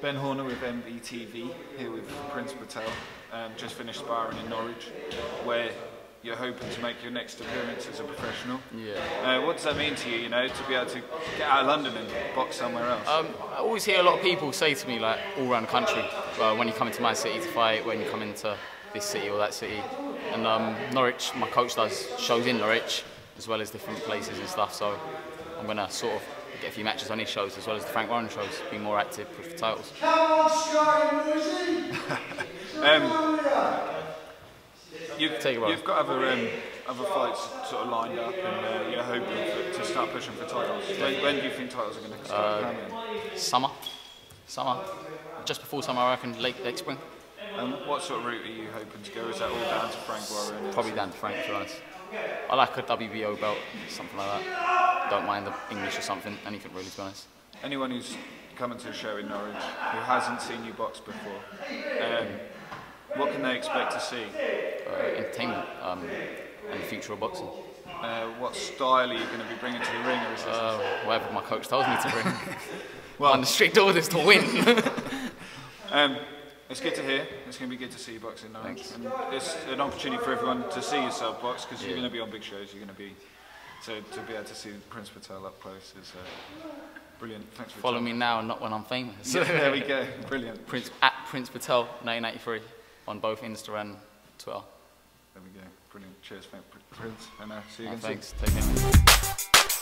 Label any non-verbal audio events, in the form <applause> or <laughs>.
Ben Horner with NBTV here with Prince Patel. Um, just finished sparring in Norwich, where you're hoping to make your next appearance as a professional. Yeah. Uh, what does that mean to you? You know, to be able to get out of London and box somewhere else. Um, I always hear a lot of people say to me, like all around the country, uh, when you come into my city to fight, when you come into this city or that city, and um, Norwich, my coach does shows in Norwich as well as different places and stuff. So I'm gonna sort of get a few matches on his shows as well as the Frank Warren shows, be more active, for titles. <laughs> Um, you've, Take it away. you've got other um, other fights sort of lined up, and uh, you're hoping for, to start pushing for titles. When, when do you think titles are going to start coming? Summer, summer, just before summer, I reckon late, late spring. And what sort of route are you hoping to go? Is that all down to Frank Warren? Probably down to Frank, to be honest. I like a WBO belt, something like that. Don't mind the English or something, anything really, to be honest. Anyone who's coming to a show in Norwich who hasn't seen you box before, um, what can they expect to see? Uh, entertainment um, and the future of boxing. Uh, what style are you going to be bringing to the ring? Or is this Uh, whatever my coach tells me to bring. Well- Under strict orders to win. <laughs> Um, it's good to hear. It's going to be good to see you box in Norwich. Thanks. And it's an opportunity for everyone to see yourself box because you're going to be on big shows. You're going to be so to be able to see Prince Patel up close is uh, brilliant. Thanks for Follow me now, not when I'm famous. time. there we go. <laughs> Brilliant. Prince at Prince Patel 1983 on both Insta and Twitter. There we go. Brilliant. Cheers, Prince, and uh, see you again soon. thanks. Take care.